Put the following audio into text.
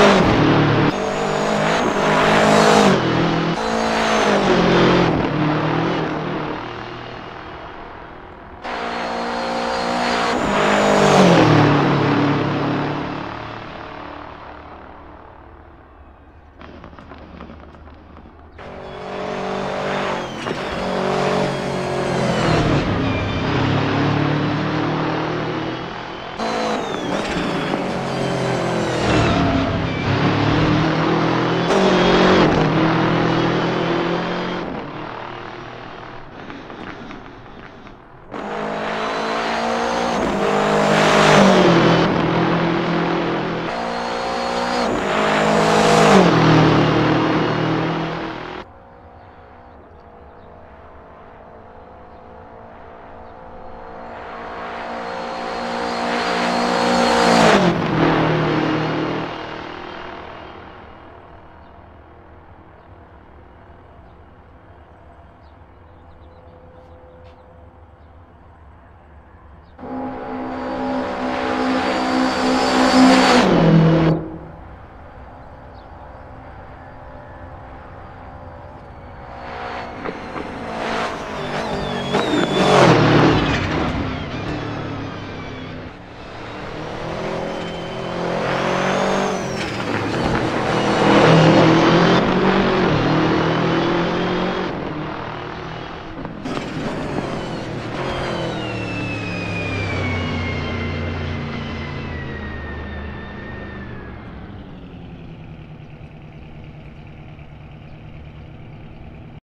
Oh.